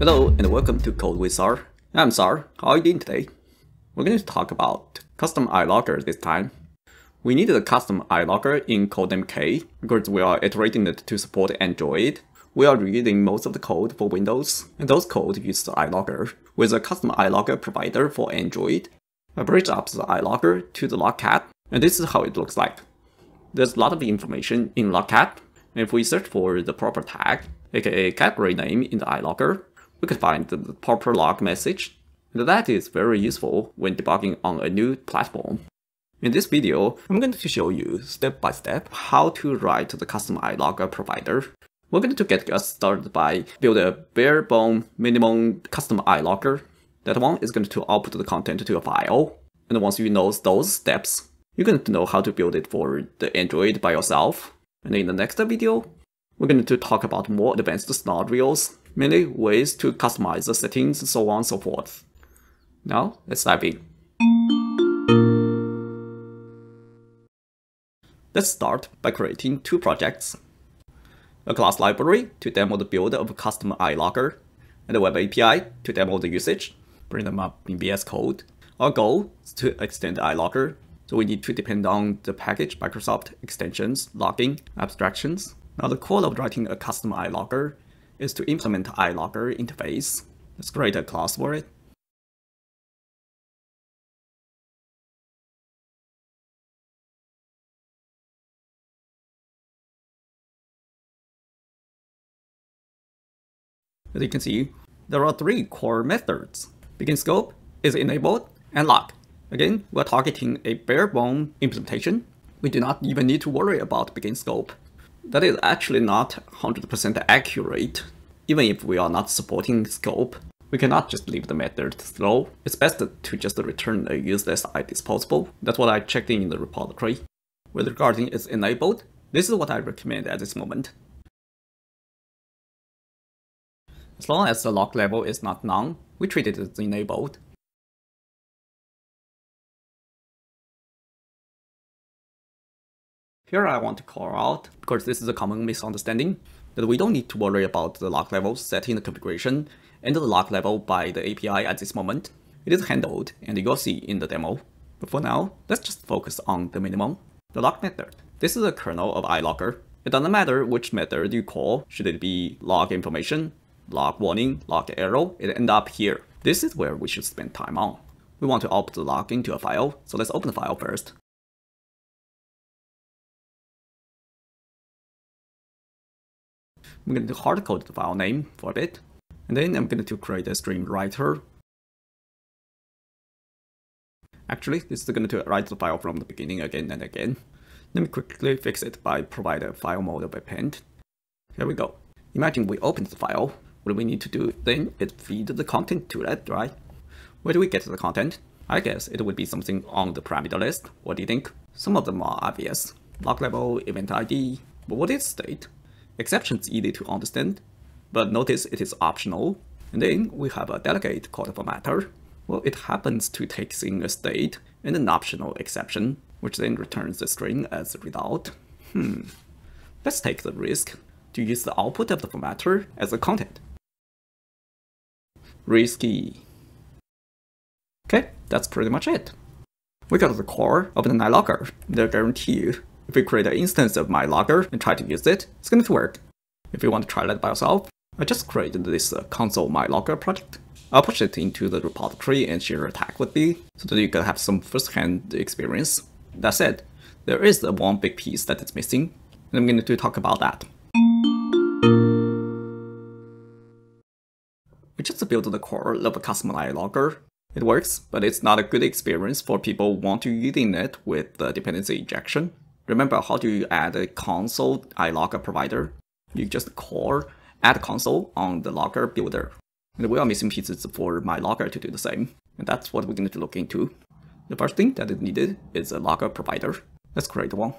Hello and welcome to Code with Saar. I'm Saar. How are you doing today? We're going to talk about custom iLogger this time. We needed a custom iLogger in CodeNameK because we are iterating it to support Android. We are reading most of the code for Windows, and those code use the iLogger with a custom iLogger provider for Android. I bridge up the iLogger to the logcat, and this is how it looks like. There's a lot of information in logcat. If we search for the proper tag, aka category name in the iLogger, we can find the proper log message. And that is very useful when debugging on a new platform. In this video, I'm going to show you step by step how to write the custom iLogger provider. We're going to get us started by build a bare bone minimum custom iLogger. That one is going to output the content to a file. And once you know those steps, you're going to know how to build it for the Android by yourself. And in the next video, we're going to talk about more advanced scenarios, mainly ways to customize the settings, and so on and so forth. Now, let's dive in. Let's start by creating two projects. A class library to demo the build of a custom iLogger, and a web API to demo the usage. Bring them up in VS Code. Our goal is to extend iLogger so we need to depend on the package Microsoft extensions, logging, abstractions. Now the core of writing a custom iLogger is to implement iLogger interface. Let's create a class for it. As you can see, there are three core methods. Begin scope is enabled and log. Again, we're targeting a bare bone implementation. We do not even need to worry about begin scope. That is actually not 100% accurate. Even if we are not supporting scope, we cannot just leave the method slow. It's best to just return a useless iDisposable. That's what I checked in the repository. With regarding its enabled, this is what I recommend at this moment. As long as the log level is not none, we treat it as enabled. Here I want to call out, because this is a common misunderstanding, that we don't need to worry about the log level set in the configuration and the log level by the API at this moment. It is handled and you'll see in the demo. But for now, let's just focus on the minimum, the log method. This is a kernel of iLogger. It doesn't matter which method you call, should it be log information, log warning, log error, it end up here. This is where we should spend time on. We want to output the log into a file, so let's open the file first. I'm going to hardcode the file name for a bit, and then I'm going to create a stream writer. Actually, this is going to write the file from the beginning again and again. Let me quickly fix it by provide a file mode of append. Here we go. Imagine we open the file. What we need to do then is feed the content to that, right? Where do we get the content? I guess it would be something on the parameter list. What do you think? Some of them are obvious. Log level, event ID, but what is state? Exceptions easy to understand, but notice it is optional. And then we have a delegate called formatter. Well, it happens to take in a state and an optional exception, which then returns the string as a result. Hmm. Let's take the risk to use the output of the formatter as a content. Risky. Okay, that's pretty much it. We got the core of the iLogger. The guarantee if we create an instance of my logger and try to use it, it's going to work. If you want to try that by yourself, I just created this uh, console my logger project. I'll push it into the repository and share a tag with you so that you can have some first-hand experience. That said, there is one big piece that is missing, and I'm going to talk about that. We just built the core of a custom logger. It works, but it's not a good experience for people who want to using it with the dependency injection. Remember how you add a console iLogger provider? You just call add console on the logger builder. And we are missing pieces for my logger to do the same. And that's what we're going to look into. The first thing that is needed is a logger provider. Let's create one.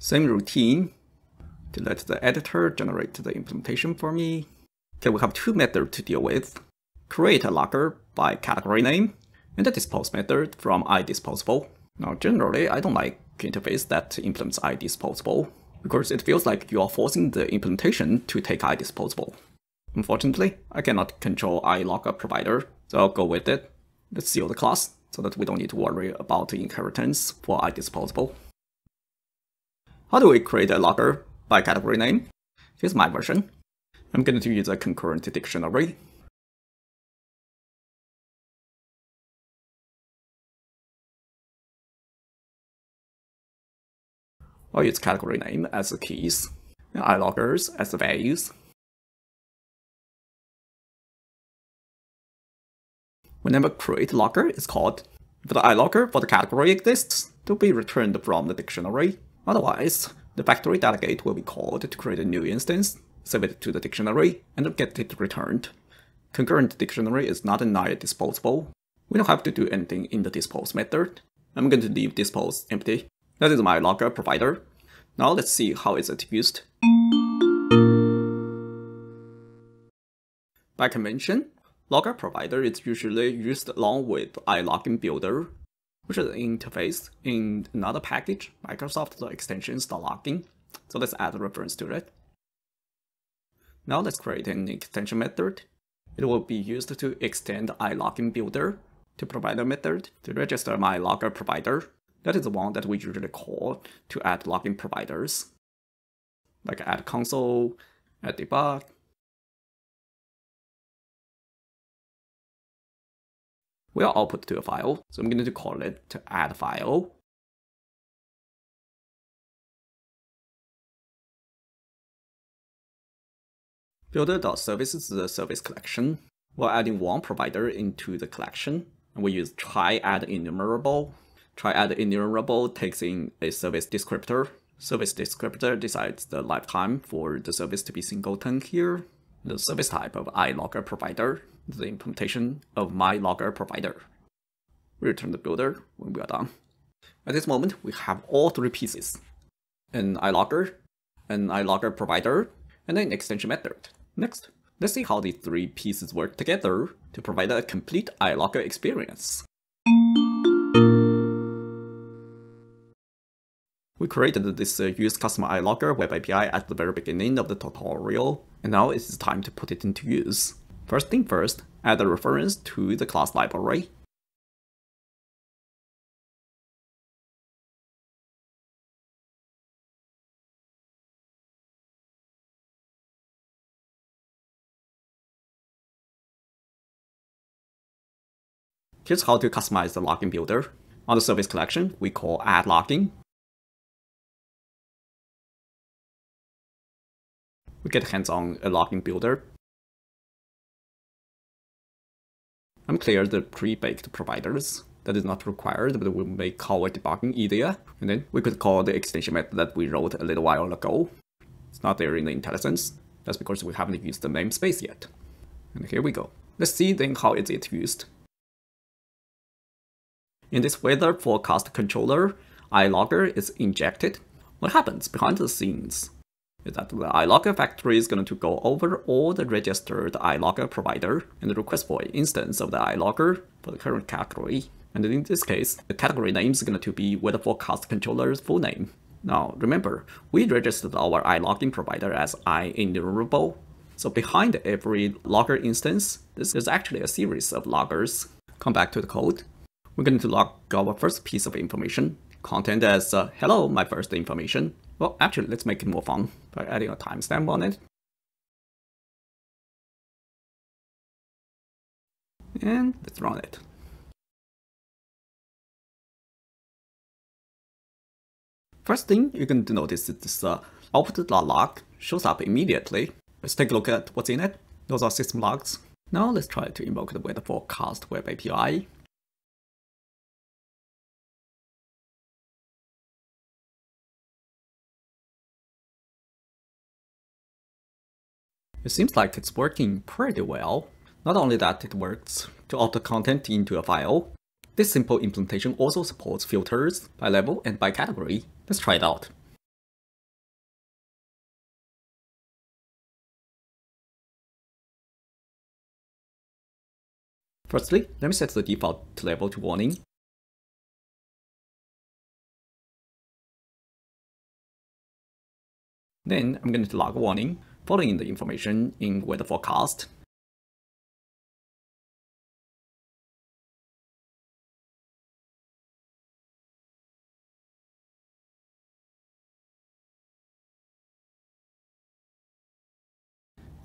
Same routine, to let the editor generate the implementation for me. Okay, we have two methods to deal with. Create a logger by category name, and the dispose method from iDisposable. Now generally I don't like interface that implements iDisposable because it feels like you are forcing the implementation to take iDisposable. Unfortunately, I cannot control iLogger provider, so I'll go with it. Let's seal the class so that we don't need to worry about the inheritance for iDisposable. How do we create a logger by category name? Here's my version. I'm going to use a concurrent dictionary. I'll use category name as the keys, and iloggers as the values. Whenever create logger is called, if the ilogger for the category exists, it will be returned from the dictionary. Otherwise, the factory delegate will be called to create a new instance, save it to the dictionary, and get it returned. Concurrent dictionary is not a disposable. We don't have to do anything in the dispose method. I'm going to leave dispose empty. That is my logger provider. Now let's see how is it used. By convention, logger provider is usually used along with iLogging builder which is an interface in another package, Microsoft extensions.logging. So let's add a reference to it. Now let's create an extension method. It will be used to extend iLogging builder to provide a method to register my logger provider. That is the one that we usually call to add logging providers, like add console, add debug, will output to a file. So I'm going to call it to add file. Builder.service is the service collection. We're adding one provider into the collection, and we use try add enumerable. Try add enumerable takes in a service descriptor. Service descriptor decides the lifetime for the service to be singleton here. The service type of iLogger provider the implementation of my logger provider. We return the builder when we are done. At this moment, we have all three pieces. An iLogger, an iLogger provider, and an extension method. Next, let's see how these three pieces work together to provide a complete iLogger experience. We created this uh, use custom iLogger web API at the very beginning of the tutorial, and now it's time to put it into use. First thing first, add a reference to the class library. Here's how to customize the logging builder. On the service collection, we call add logging. We get hands on a logging builder I'm clear the pre-baked providers. That is not required, but we'll make our debugging easier. And then we could call the extension method that we wrote a little while ago. It's not there in the IntelliSense. That's because we haven't used the namespace yet. And here we go. Let's see then how is it used. In this weather forecast controller, iLogger is injected. What happens behind the scenes? Is that the iLogger factory is going to go over all the registered iLogger provider and request for an instance of the iLogger for the current category. And in this case, the category name is going to be weather forecast controller's full name. Now, remember, we registered our iLogging provider as iEnumerable. So behind every logger instance, this is actually a series of loggers. Come back to the code. We're going to log our first piece of information, content as uh, hello, my first information, well, actually, let's make it more fun by adding a timestamp on it. And let's run it. First thing you're going to notice is this uh, output.log shows up immediately. Let's take a look at what's in it. Those are system logs. Now let's try to invoke the weather forecast web API. It seems like it's working pretty well. Not only that it works to alter content into a file, this simple implementation also supports filters by level and by category. Let's try it out. Firstly, let me set the default level to warning. Then I'm going to log warning following the information in weather forecast.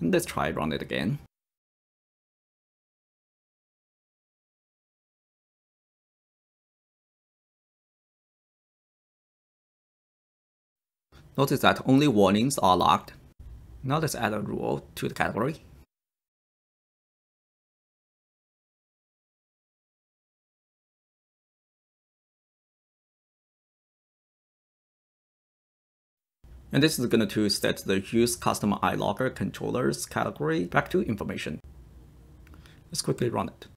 And let's try run it again. Notice that only warnings are logged. Now let's add a rule to the category. And this is going to set the use custom iLogger controllers category back to information. Let's quickly run it.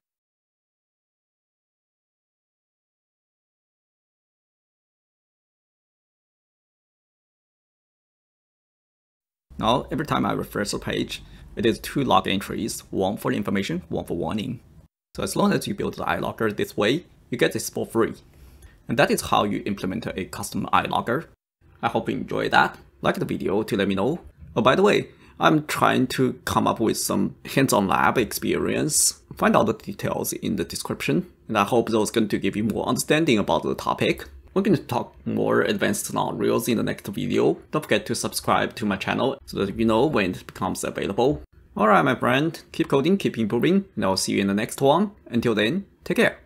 Now, every time I refresh the page, it is two log entries, one for information, one for warning. So as long as you build the iLogger this way, you get this for free. And that is how you implement a custom iLogger. I hope you enjoy that. Like the video to let me know. Oh, by the way, I'm trying to come up with some hands-on lab experience. Find all the details in the description. And I hope those going to give you more understanding about the topic. We're going to talk more advanced scenarios in the next video. Don't forget to subscribe to my channel so that you know when it becomes available. Alright my friend, keep coding, keep improving, and I'll see you in the next one. Until then, take care.